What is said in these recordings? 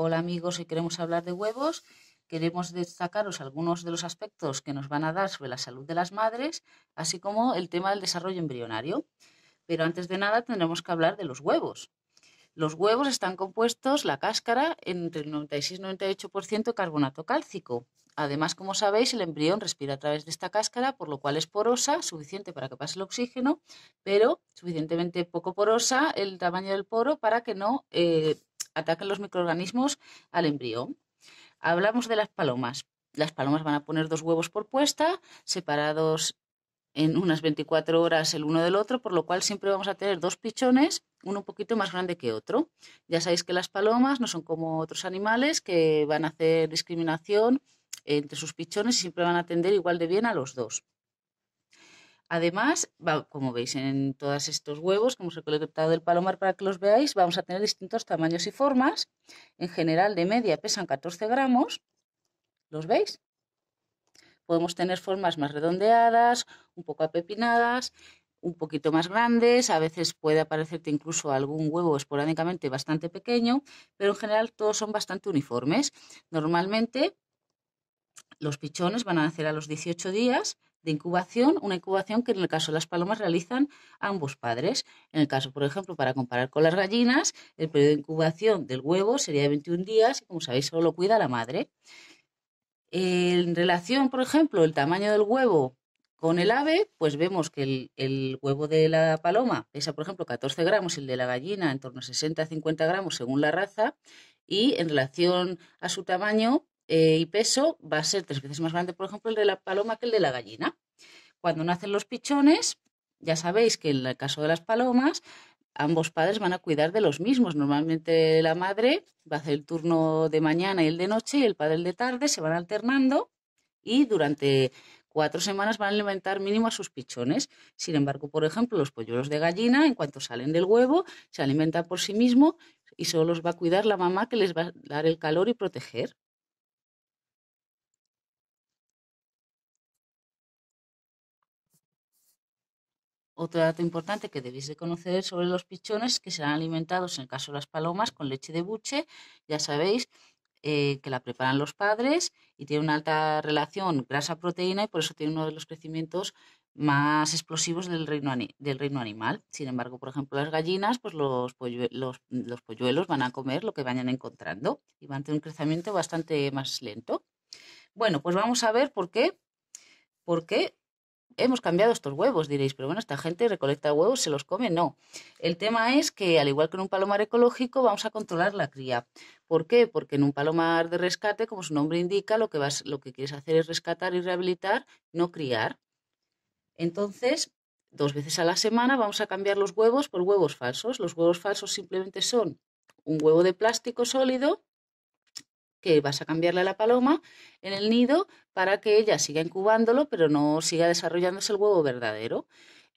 Hola amigos, hoy queremos hablar de huevos. Queremos destacaros algunos de los aspectos que nos van a dar sobre la salud de las madres, así como el tema del desarrollo embrionario. Pero antes de nada tendremos que hablar de los huevos. Los huevos están compuestos, la cáscara, entre el 96 y 98% carbonato cálcico. Además, como sabéis, el embrión respira a través de esta cáscara, por lo cual es porosa, suficiente para que pase el oxígeno, pero suficientemente poco porosa el tamaño del poro para que no eh, ataquen los microorganismos al embrión. Hablamos de las palomas. Las palomas van a poner dos huevos por puesta, separados en unas 24 horas el uno del otro, por lo cual siempre vamos a tener dos pichones, uno un poquito más grande que otro. Ya sabéis que las palomas no son como otros animales que van a hacer discriminación entre sus pichones y siempre van a atender igual de bien a los dos. Además, como veis en todos estos huevos que hemos recolectado del palomar para que los veáis, vamos a tener distintos tamaños y formas. En general, de media pesan 14 gramos. ¿Los veis? Podemos tener formas más redondeadas, un poco apepinadas, un poquito más grandes, a veces puede aparecerte incluso algún huevo esporádicamente bastante pequeño, pero en general todos son bastante uniformes. Normalmente los pichones van a nacer a los 18 días de incubación, una incubación que en el caso de las palomas realizan ambos padres. En el caso, por ejemplo, para comparar con las gallinas, el periodo de incubación del huevo sería de 21 días y, como sabéis, solo lo cuida la madre. En relación, por ejemplo, el tamaño del huevo con el ave, pues vemos que el, huevo de la paloma pesa, por ejemplo, 14 gramos el de la gallina en torno a 60-50 gramos según la raza. Y en relación a su tamaño eh, y peso, va a ser tres veces más grande, por ejemplo, el de la paloma que el de la gallina. Cuando nacen los pichones, ya sabéis que en el caso de las palomas, ambos padres van a cuidar de los mismos. Normalmente la madre va a hacer el turno de mañana y el de noche y el padre el de tarde, se van alternando y durante cuatro semanas van a alimentar mínimo a sus pichones. Sin embargo, por ejemplo, los polluelos de gallina, en cuanto salen del huevo, se alimentan por sí mismos y solo los va a cuidar la mamá que les va a dar el calor y proteger. Otro dato importante que debéis de conocer sobre los pichones es que serán alimentados, en el caso de las palomas, con leche de buche. Ya sabéis eh, que la preparan los padres y tiene una alta relación grasa-proteína y por eso tiene uno de los crecimientos más explosivos del reino, del reino animal. Sin embargo, por ejemplo, las gallinas, pues los, los polluelos van a comer lo que vayan encontrando y van a tener un crecimiento bastante más lento. Bueno, pues vamos a ver por qué hemos cambiado estos huevos, diréis, pero bueno, esta gente recolecta huevos, se los come, no. El tema es que, al igual que en un palomar ecológico, vamos a controlar la cría. ¿Por qué? Porque en un palomar de rescate, como su nombre indica, lo que, vas, lo que quieres hacer es rescatar y rehabilitar, no criar. Entonces, dos veces a la semana vamos a cambiar los huevos por huevos falsos. Los huevos falsos simplemente son un huevo de plástico sólido que vas a cambiarle a la paloma en el nido para que ella siga incubándolo, pero no siga desarrollándose el huevo verdadero.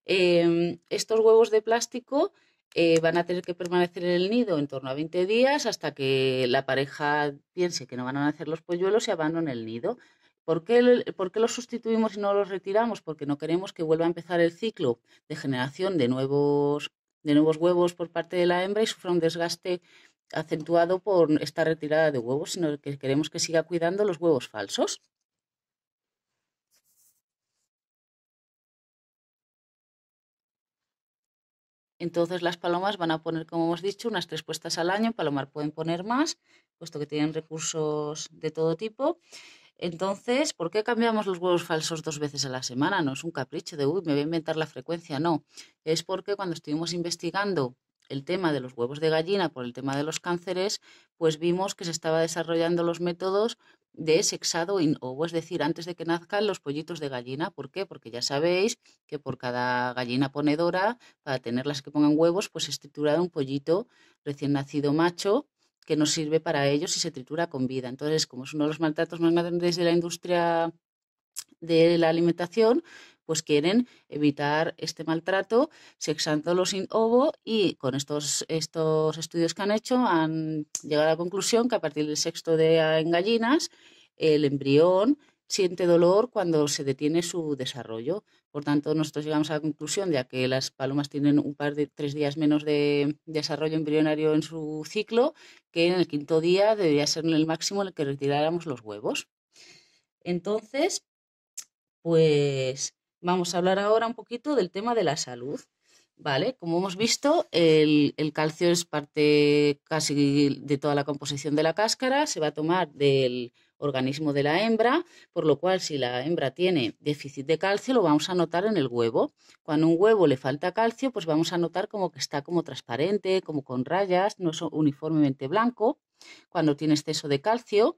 Em, estos huevos de plástico eh, van a tener que permanecer en el nido en torno a 20 días hasta que la pareja piense que no van a nacer los polluelos y abandone el nido. ¿Por qué, ¿Por qué, los sustituimos y no los retiramos? Porque no queremos que vuelva a empezar el ciclo de generación de nuevos, de nuevos huevos por parte de la hembra y sufra un desgaste acentuado por esta retirada de huevos, sino que queremos que siga cuidando los huevos falsos. Entonces las palomas van a poner, como hemos dicho, unas tres puestas al año. Palomar pueden poner más, puesto que tienen recursos de todo tipo. Entonces, ¿por qué cambiamos los huevos falsos dos veces a la semana? No es un capricho de, uy, me voy a inventar la frecuencia, no. Es porque cuando estuvimos investigando el tema de los huevos de gallina por el tema de los cánceres, pues vimos que se estaba desarrollando los métodos de sexado in es decir, antes de que nazcan los pollitos de gallina. ¿Por qué? Porque ya sabéis que por cada gallina ponedora, para tenerlas que pongan huevos, pues es triturado un pollito recién nacido macho que nos sirve para ellos y se tritura con vida. Entonces, como es uno de los maltratos más grandes de la industria de la alimentación, pues quieren evitar este maltrato sexándolo sin ovo y con estos, estos estudios que han hecho han llegado a la conclusión que a partir del sexto día en gallinas el embrión siente dolor cuando se detiene su desarrollo. Por tanto, nosotros llegamos a la conclusión, ya que las palomas tienen un par de tres días menos de desarrollo embrionario en su ciclo, que en el quinto día debería ser el máximo en el que retiráramos los huevos. Entonces, pues vamos a hablar ahora un poquito del tema de la salud. Vale, como hemos visto, el, calcio es parte casi de toda la composición de la cáscara, se va a tomar del organismo de la hembra, por lo cual si la hembra tiene déficit de calcio lo vamos a notar en el huevo. Cuando a un huevo le falta calcio, pues vamos a notar como que está como transparente, como con rayas, no es uniformemente blanco. Cuando tiene exceso de calcio,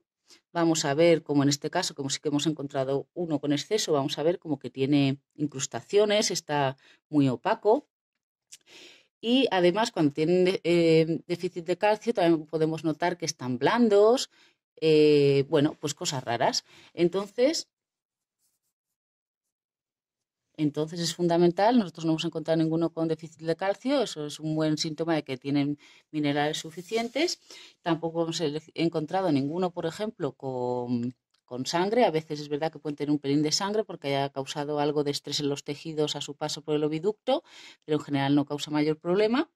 vamos a ver, como en este caso, como sí que hemos encontrado uno con exceso, vamos a ver como que tiene incrustaciones, está muy opaco. Y además, cuando tienen eh, déficit de calcio, también podemos notar que están blandos, eh, bueno, pues cosas raras. Entonces, entonces es fundamental, nosotros no hemos encontrado ninguno con déficit de calcio, eso es un buen síntoma de que tienen minerales suficientes. Tampoco hemos encontrado ninguno, por ejemplo, con, sangre. A veces es verdad que pueden tener un pelín de sangre porque haya causado algo de estrés en los tejidos a su paso por el oviducto, pero en general no causa mayor problema.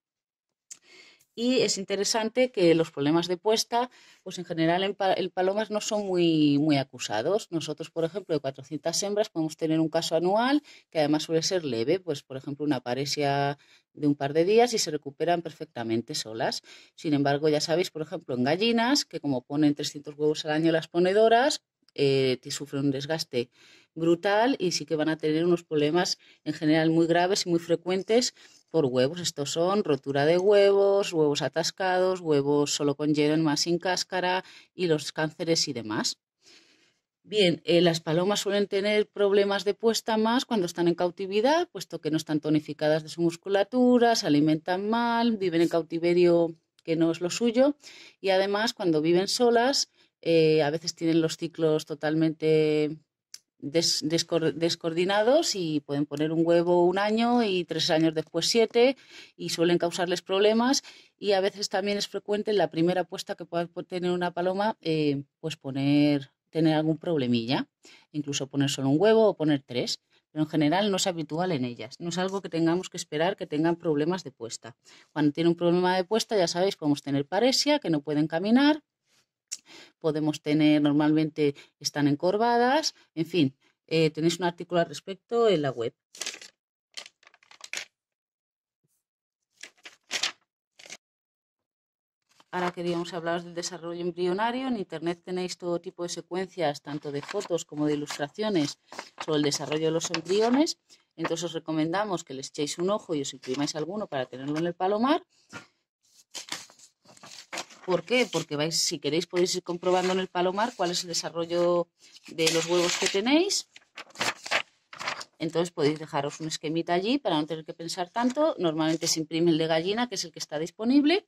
Y es interesante que los problemas de puesta, pues en general en, palomas no son muy, muy acusados. Nosotros, por ejemplo, de 400 hembras podemos tener un caso anual que además suele ser leve, pues por ejemplo una paresia de un par de días y se recuperan perfectamente solas. Sin embargo, ya sabéis, por ejemplo, en gallinas, que como ponen 300 huevos al año las ponedoras, eh, sufren un desgaste brutal y sí que van a tener unos problemas en general muy graves y muy frecuentes por huevos. Estos son rotura de huevos, huevos atascados, huevos solo con más sin cáscara y los cánceres y demás. Bien, eh, las palomas suelen tener problemas de puesta más cuando están en cautividad, puesto que no están tonificadas de su musculatura, se alimentan mal, viven en cautiverio que no es lo suyo y además cuando viven solas eh, a veces tienen los ciclos totalmente descoordinados y pueden poner un huevo un año y tres años después siete y suelen causarles problemas y a veces también es frecuente en la primera puesta que pueda tener una paloma eh, pues poner tener algún problemilla incluso poner solo un huevo o poner tres pero en general no es habitual en ellas no es algo que tengamos que esperar que tengan problemas de puesta. Cuando tiene un problema de puesta ya sabéis podemos tener paresia que no pueden caminar podemos tener, normalmente están encorvadas, en fin, eh, tenéis un artículo al respecto en la web. Ahora queríamos hablaros del desarrollo embrionario. En Internet tenéis todo tipo de secuencias, tanto de fotos como de ilustraciones sobre el desarrollo de los embriones. Entonces os recomendamos que les echéis un ojo y os imprimáis alguno para tenerlo en el palomar. ¿Por qué? Porque vais, si queréis, podéis ir comprobando en el palomar cuál es el desarrollo de los huevos que tenéis. Entonces podéis dejaros un esquemita allí para no tener que pensar tanto. Normalmente se imprime el de gallina, que es el que está disponible.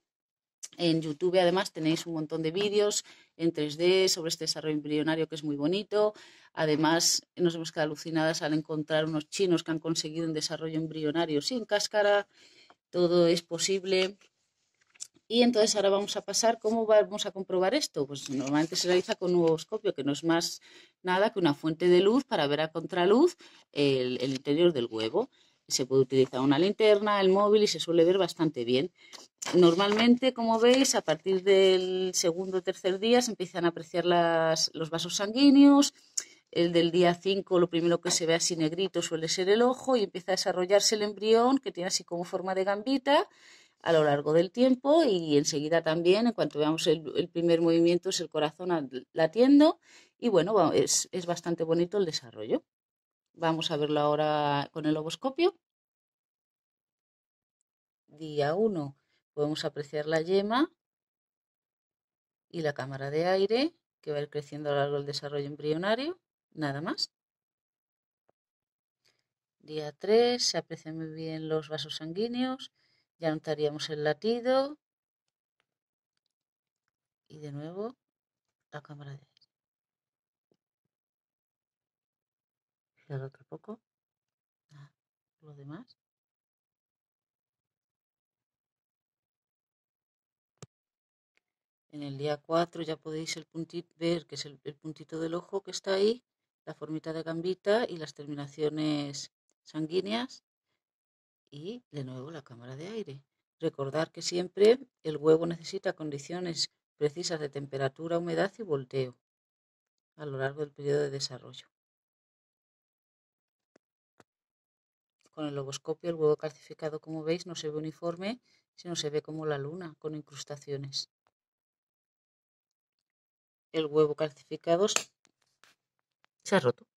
En YouTube además tenéis un montón de vídeos en 3D sobre este desarrollo embrionario que es muy bonito. Además nos hemos quedado alucinadas al encontrar unos chinos que han conseguido un desarrollo embrionario sin cáscara. Todo es posible. Y entonces ahora vamos a pasar, ¿cómo vamos a comprobar esto? Pues normalmente se realiza con un ovoscopio, que no es más nada que una fuente de luz para ver a contraluz el, interior del huevo. Se puede utilizar una linterna, el móvil y se suele ver bastante bien. Normalmente, como veis, a partir del segundo o tercer día se empiezan a apreciar los vasos sanguíneos. El del día 5 lo primero que se ve así negrito suele ser el ojo y empieza a desarrollarse el embrión que tiene así como forma de gambita a lo largo del tiempo y enseguida también, en cuanto veamos el, primer movimiento, es el corazón latiendo y bueno, es, es bastante bonito el desarrollo. Vamos a verlo ahora con el ovoscopio. Día 1 podemos apreciar la yema y la cámara de aire que va a ir creciendo a lo largo del desarrollo embrionario, nada más. Día 3 se aprecian muy bien los vasos sanguíneos ya notaríamos el latido y de nuevo la cámara de aire. Cierro otro poco. Ah, lo demás. En el día 4 ya podéis el puntito, ver que es el, el puntito del ojo que está ahí, la formita de gambita y las terminaciones sanguíneas y de nuevo la cámara de aire. Recordar que siempre el huevo necesita condiciones precisas de temperatura, humedad y volteo a lo largo del periodo de desarrollo. Con el logoscopio el huevo calcificado, como veis, no se ve uniforme, sino se ve como la luna, con incrustaciones. El huevo calcificado se ha roto.